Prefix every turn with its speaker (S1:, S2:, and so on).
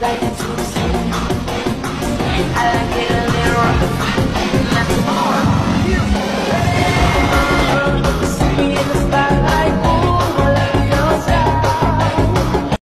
S1: like it's. I like it.